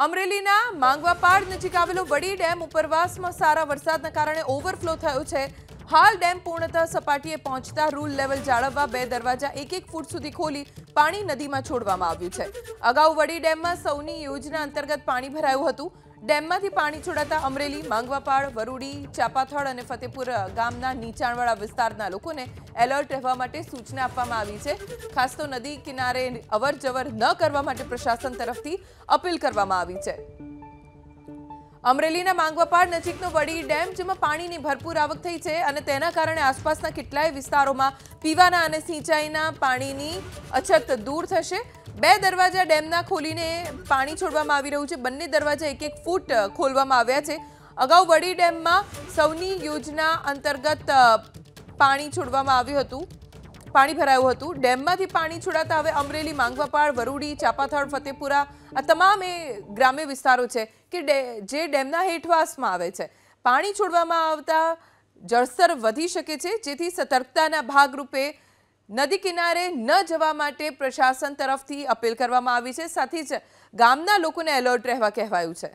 અમરેલીના માંગવાપાડ નજીક આવેલો વડી ડેમ ઉપરવાસમાં સારા વરસાદના કારણે ઓવરફ્લો થયો છે. હાલ ડેમ પૂર્ણતઃ સપાટીએ પહોંચતા રૂલ લેવલ જાળવવા બે દરવાજા એક એક ફૂટ સુધી ખોલી પાણી નદીમાં છોડવામાં આવ્યું છે. અગાઉ વડી ડેમમાં સૌની યોજના અંતર્ગત પાણી ભરાયું હતું. ડેમમાંથી પાણી છોડાતા અમરેલી માંગવાપાડ વરુડી, ચાપાથળ અને ફતેપુર ગામના નીચાણવાળા વિસ્તારના લોકોને એલર્ટ રહેવા માટે સૂચના આપવામાં આવી છે. ખાસ તો નદી કિનારે અવર ન કરવા માટે પ્રશાસન તરફથી અપીલ કરવામાં આવી છે. અમરેલીના માંગવાપાડ નજીકનો વડી ડેમ, જેમાં પાણીની ભરપૂર આવક થઈ છે અને તેના કારણે આસપાસના કેટલાય વિસ્તારોમાં પીવાના અને સિંચાઈના પાણીની અછત દૂર થશે. બે દરવાજા ડેમના ખોલીને પાણી છોડવામાં આવી રહ્યું છે. બંને દરવાજા એક એક ફૂટ ખોલવામાં આવ્યા છે. અગાઉ વડી ડેમમાં સૌની યોજના અંતર્ગત પાણી છોડવામાં આવ્યું હતું. પાણી ભરાયું હતું. ડેમમાંથી પાણી છોડાતા હવે અમરેલી માંગવાપાડ વરુડી, ચાપાથળ, ફતેપુરા આ તમામ એ ગ્રામ્ય વિસ્તારો છે કે જે ડેમના હેઠવાસમાં આવે છે. પાણી છોડવામાં આવતા જળસ્તર વધી શકે છે. જેથી સતર્કતાના ભાગરૂપે નદી કિનારે ન જવા માટે પ્રશાસન તરફથી અપીલ કરવામાં આવી છે. સાથે જ ગામના લોકોને એલર્ટ રહેવા કહેવાયું છે.